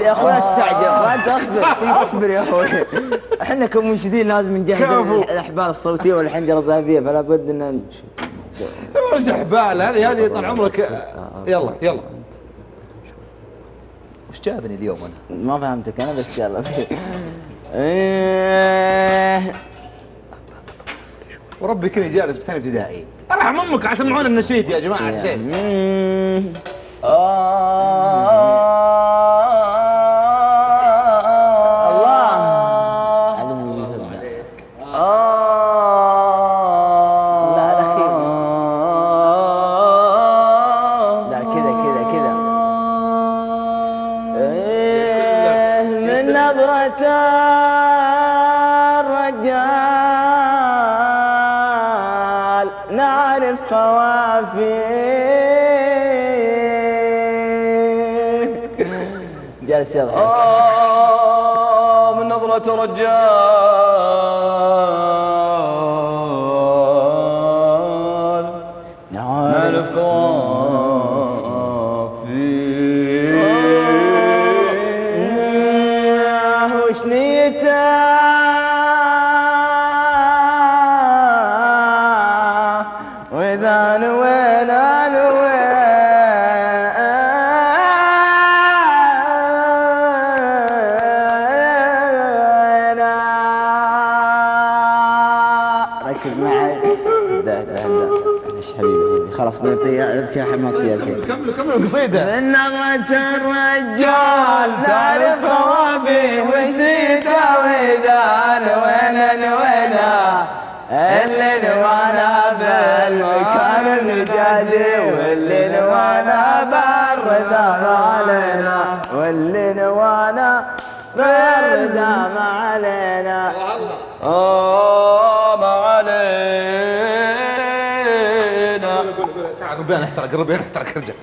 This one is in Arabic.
يا أخوي لا تستعجل انت اصبر اصبر يا أخوي إحنا كمنشدين لازم نجهز. الاحبال الصوتيه والحنجره الذهبيه فلا بد ان ارجع بال هذه هذه طال عمرك يلا يلا وش جابني اليوم أنا؟ ما فهمتك أنا بس يلا إيه. وربي كني جالس في ثاني ابتدائي. ارحم أمك على سمعونا النشيد يا جماعة الشيء مم. نعرف خوافيه جالس يضحك آه من نظرة رجال. نعرف خوافي وش نيته؟ ركز معي. ده ده ده معلش حبيبي؟ حبيبي خلاص بنعطيك حماسيه الحين. كملوا كملوا القصيده من نظرة الرجال تعرف خوافي وشيته وإذا نوينا نوينا اللي المجازي واللي بالرضا ما علينا واللي بالرضا ما علينا آه ما علينا تعال قربين احترق قربين احترق ارجع